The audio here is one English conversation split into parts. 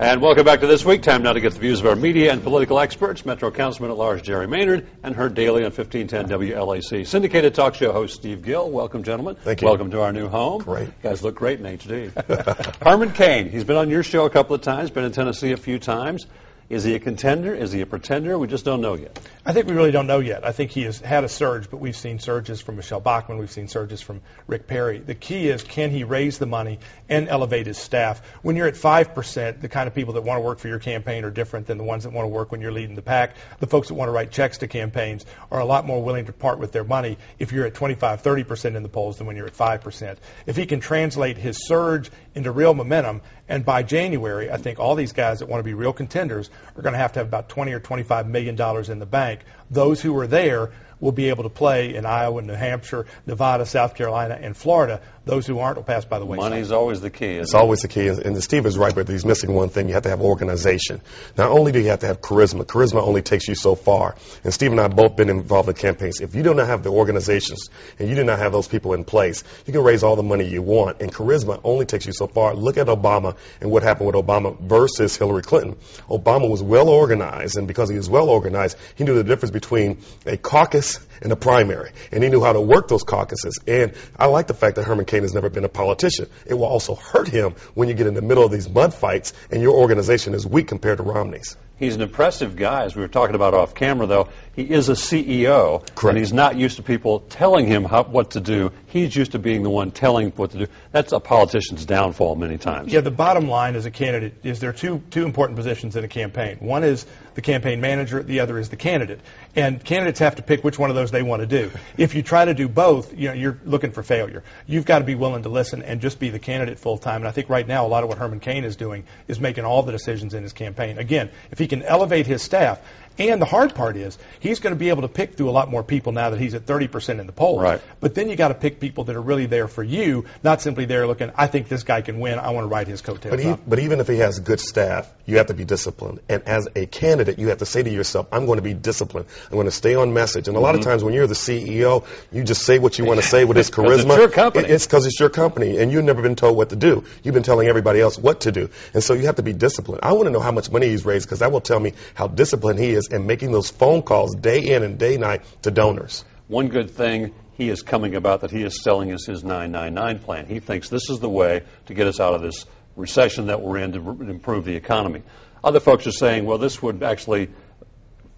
And welcome back to this week. Time now to get the views of our media and political experts, Metro Councilman at Large Jerry Maynard, and heard daily on 1510 WLAC. Syndicated talk show host Steve Gill. Welcome, gentlemen. Thank you. Welcome to our new home. Great. You guys look great in HD. Herman Cain. He's been on your show a couple of times, been in Tennessee a few times. Is he a contender? Is he a pretender? We just don't know yet. I think we really don't know yet. I think he has had a surge, but we've seen surges from Michele Bachmann. We've seen surges from Rick Perry. The key is can he raise the money and elevate his staff? When you're at 5%, the kind of people that want to work for your campaign are different than the ones that want to work when you're leading the pack. The folks that want to write checks to campaigns are a lot more willing to part with their money if you're at 25, 30% in the polls than when you're at 5%. If he can translate his surge into real momentum, and by January, I think all these guys that want to be real contenders are going to have to have about 20 or 25 million dollars in the bank. Those who are there will be able to play in Iowa, New Hampshire, Nevada, South Carolina, and Florida. Those who aren't will pass by the wayside. is always the key. It's always the key, and Steve is right, but he's missing one thing. You have to have organization. Not only do you have to have charisma, charisma only takes you so far. And Steve and I have both been involved in campaigns. If you do not have the organizations and you do not have those people in place, you can raise all the money you want, and charisma only takes you so far. Look at Obama and what happened with Obama versus Hillary Clinton. Obama was well organized, and because he was well organized, he knew the difference between a caucus and a primary, and he knew how to work those caucuses. And I like the fact that Herman Has never been a politician. It will also hurt him when you get in the middle of these mud fights and your organization is weak compared to Romney's. He's an impressive guy, as we were talking about off camera, though. He is a CEO, Correct. and he's not used to people telling him how, what to do. He's used to being the one telling what to do. That's a politician's downfall many times. Yeah, the bottom line as a candidate is there are two two important positions in a campaign. One is the campaign manager, the other is the candidate. And candidates have to pick which one of those they want to do. If you try to do both, you know, you're looking for failure. You've got to be willing to listen and just be the candidate full time. And I think right now a lot of what Herman Cain is doing is making all the decisions in his campaign. Again, if he can elevate his staff, and the hard part is he's going to be able to pick through a lot more people now that he's at 30% in the polls. Right. But then you got to pick people that are really there for you, not simply there looking, I think this guy can win. I want to ride his coattails But, he, up. but even if he has good staff, you have to be disciplined. And as a candidate, you have to say to yourself, I'm going to be disciplined. I'm going to stay on message. And a lot of mm-hmm. times when you're the CEO, you just say what you want to say with his 'Cause charisma. it's your company. It- It's because it's your company, and you've never been told what to do. You've been telling everybody else what to do. And so you have to be disciplined. I want to know how much money he's raised because that will tell me how disciplined he is in making those phone calls day in and day night to donors. One good thing he is coming about that he is selling is his 999 plan. He thinks this is the way to get us out of this recession that we're in to improve the economy. Other folks are saying, well, this would actually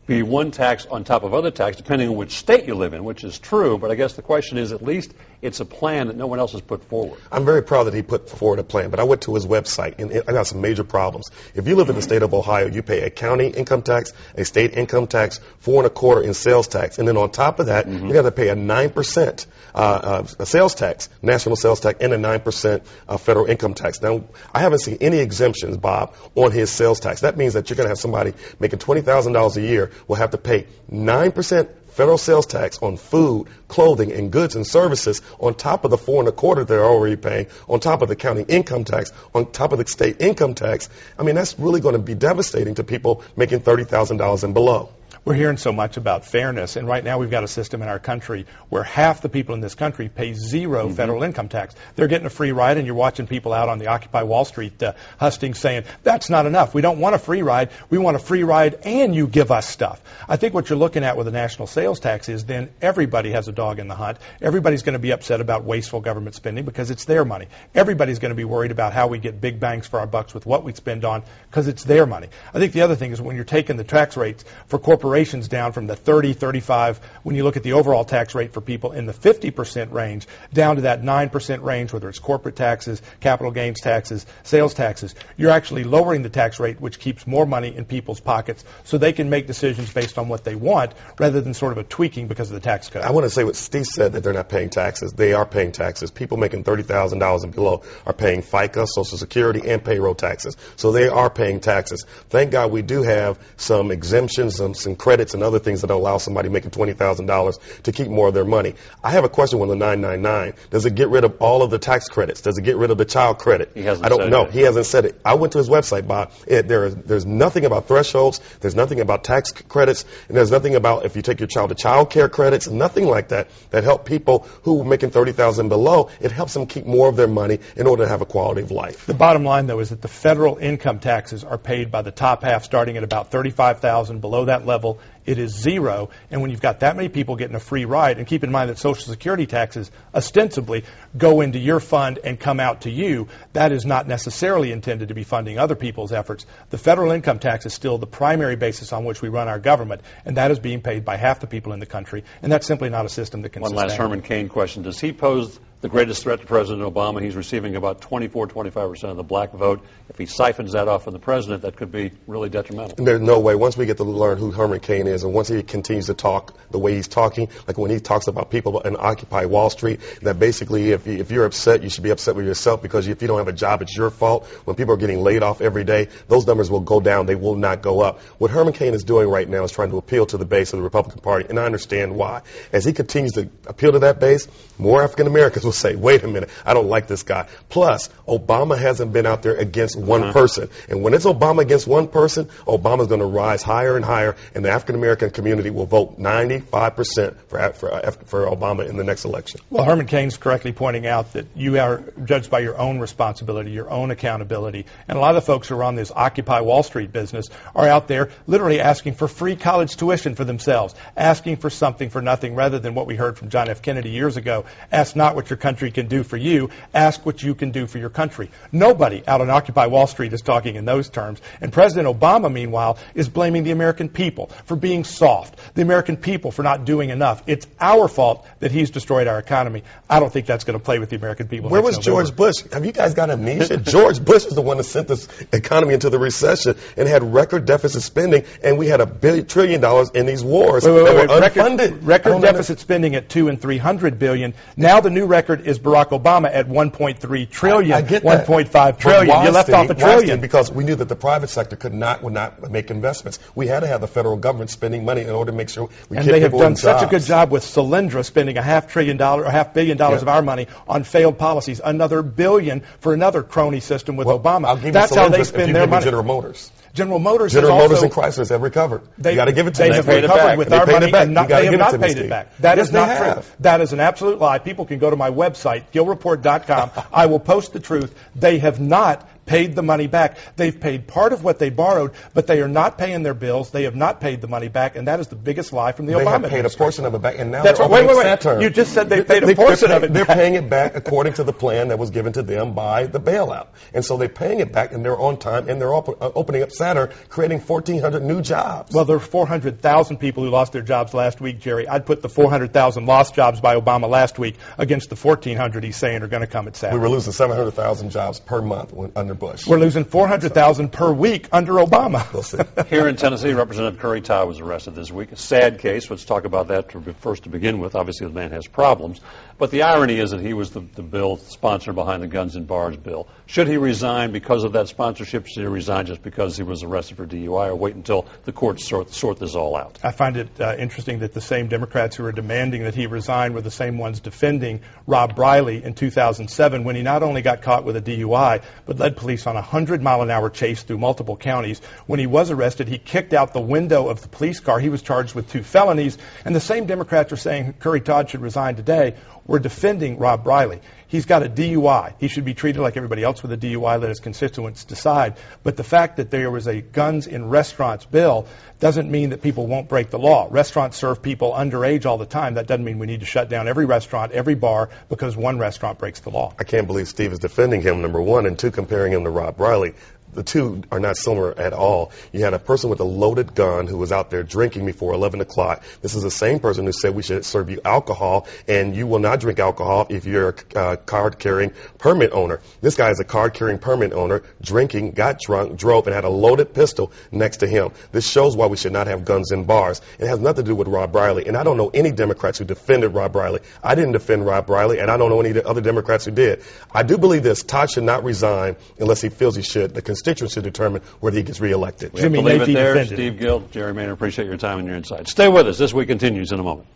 be one tax on top of other tax, depending on which state you live in, which is true. But I guess the question is, at least it's a plan that no one else has put forward. I'm very proud that he put forward a plan, but I went to his website and I got some major problems. If you live in the state of Ohio, you pay a county income tax, a state income tax, four and a quarter in sales tax, and then on top of that, you got to pay a nine percent uh, uh, a sales tax, national sales tax, and a nine percent uh, federal income tax. Now, I haven't seen any exemptions, Bob, on his sales tax. That means that you're going to have somebody making twenty thousand dollars a year will have to pay nine percent federal sales tax on food, clothing, and goods and services on top of the four and a quarter they're already paying, on top of the county income tax, on top of the state income tax. I mean, that's really going to be devastating to people making $30,000 and below. We're hearing so much about fairness, and right now we've got a system in our country where half the people in this country pay 0 federal income tax. They're getting a free ride, and you're watching people out on the Occupy Wall Street uh, hustings saying, that's not enough. We don't want a free ride. We want a free ride, and you give us stuff. I think what you're looking at with a national sales tax is then everybody has a dog in the hunt. Everybody's going to be upset about wasteful government spending because it's their money. Everybody's going to be worried about how we get big bangs for our bucks with what we spend on because it's their money. I think the other thing is when you're taking the tax rates for corporations down from the 30, 35, when you look at the overall tax rate for people in the 50% range, down to that 9% range, whether it's corporate taxes, capital gains taxes, sales taxes, you're actually lowering the tax rate, which keeps more money in people's pockets so they can make decisions based on what they want rather than sort of a tweaking because of the tax code. I want to say what Steve said that they're not paying taxes. They are paying taxes. People making $30,000 and below are paying FICA, Social Security, and payroll taxes. So they are paying taxes. Thank God we do have some exemptions, some, some credits and other things that allow somebody making $20,000 to keep more of their money. I have a question on the 999. Does it get rid of all of the tax credits? Does it get rid of the child credit? He hasn't I don't said know. it. He hasn't said it. I went to his website, Bob. It, there is, there's nothing about thresholds. There's nothing about tax c- credits. And there's nothing about if you take your child to child care credits. Nothing like that that help people who are making 30000 below. It helps them keep more of their money in order to have a quality of life. The bottom line, though, is that the federal income taxes are paid by the top half, starting at about thirty-five thousand. Below that level, it is zero. And when you've got that many people getting a free ride, and keep in mind that Social Security taxes ostensibly go into your fund and come out to you, that is not necessarily intended to be funding other people's efforts. The federal income tax is still the primary basis on which we run our government, and that is being paid by half the people in the country. And that's simply not a system that can One last Herman Cain question. Does he pose the greatest threat to President Obama? He's receiving about 24, 25% of the black vote. If he siphons that off from the president, that could be really detrimental. And there's no way, once we get to learn who Herman Cain is, and once he continues to talk the way he's talking, like when he talks about people in Occupy Wall Street, that basically if, if you're upset, you should be upset with yourself because if you don't have a job, it's your fault. When people are getting laid off every day, those numbers will go down. They will not go up. What Herman Cain is doing right now is trying to appeal to the base of the Republican Party, and I understand why. As he continues to appeal to that base, more African Americans will say, wait a minute, I don't like this guy. Plus, Obama hasn't been out there against one uh-huh. person. And when it's Obama against one person, Obama's going to rise higher and higher, and the African American community will vote 95% for, for, for Obama in the next election. Well, Herman Cain's correctly pointing out that you are judged by your own responsibility, your own accountability. And a lot of the folks who are on this Occupy Wall Street business are out there literally asking for free college tuition for themselves, asking for something for nothing rather than what we heard from John F. Kennedy years ago. Ask not what your country can do for you, ask what you can do for your country. Nobody out on Occupy Wall Street is talking in those terms. And President Obama, meanwhile, is blaming the American people for being soft, the American people for not doing enough. It's our fault that he's destroyed our economy. I don't think that's going to play with the American people. Where was November. George Bush? Have you guys got amnesia? George Bush was the one that sent this economy into the recession and had record deficit spending, and we had a billion trillion dollars in these wars Wait, wait, that were Record, unfunded. I record deficit spending at two and three hundred billion. Now the new record is Barack Obama at 1.3 trillion, I get that. 1.5 But trillion. You left off a trillion. Because we knew that the private sector could not would not make investments. We had to have the federal government spending money in order to make sure we and they have done such a good job with Solyndra spending a half trillion dollar or half billion dollars Yeah. of our money on failed policies, another billion for another crony system with Well, Obama. I'll give you That's how they spend their money. General Motors. General Motors General has Motors also, and Chrysler have recovered. They, you got to give it to they me. have recovered with They our money and not, they have give it not paid it back. That Yes, is not they true. That is an absolute lie. People can go to my website, gilreport.com. I will post the truth. They have not paid the money back. They've paid part of what they borrowed, but they are not paying their bills. They have not paid the money back, and that is the biggest lie from the They Obama have paid a portion of it back, and now That's they're right. Wait, opening wait, wait. You just said they paid a They- portion of it They're back. paying it back according to the plan that was given to them by the bailout, and so they're paying it back, and they're on time, and they're op- uh, opening up Saturn, creating 1,400 new jobs. Well, there were 400,000 people who lost their jobs last week, Jerry. I'd put the 400,000 lost jobs by Obama last week against the 1,400 he's saying are going to come at we were losing 700,000 jobs per month when, under Bush. We're losing 400,000 per week under Obama. We'll see. Here in Tennessee, Representative Curry Todd was arrested this week. A sad case. Let's talk about that to, first to begin with. Obviously, the man has problems. But the irony is that he was the, the bill sponsor behind the Guns and Bars bill. Should he resign because of that sponsorship? Should he resign just because he was arrested for DUI, or wait until the courts sort, sort this all out? I find it uh, interesting that the same Democrats who are demanding that he resign were the same ones defending Rob Briley in 2007 when he not only got caught with a DUI, but led police on a 100 mile an hour chase through multiple counties. When he was arrested, he kicked out the window of the police car. He was charged with two felonies. And the same Democrats are saying Curry Todd should resign today. We're defending Rob Briley. He's got a DUI. He should be treated like everybody else with a DUI. Let his constituents decide. But the fact that there was a guns in restaurants bill doesn't mean that people won't break the law. Restaurants serve people underage all the time. That doesn't mean we need to shut down every restaurant, every bar, because one restaurant breaks the law. I can't believe Steve is defending him, number one, and two, comparing him to Rob Briley. The two are not similar at all. You had a person with a loaded gun who was out there drinking before 11 o'clock. This is the same person who said we should serve you alcohol, and you will not drink alcohol if you're a uh, card-carrying permit owner. This guy is a card-carrying permit owner, drinking, got drunk, drove, and had a loaded pistol next to him. This shows why we should not have guns in bars. It has nothing to do with Rob Briley, and I don't know any Democrats who defended Rob Briley. I didn't defend Rob Briley, and I don't know any other Democrats who did. I do believe this: Todd should not resign unless he feels he should. The constituents to determine whether he gets reelected. We have Jimmy to leave it there. defended Steve Gill, Jerry Maynard, appreciate your time and your insight. Stay with us. This week continues in a moment.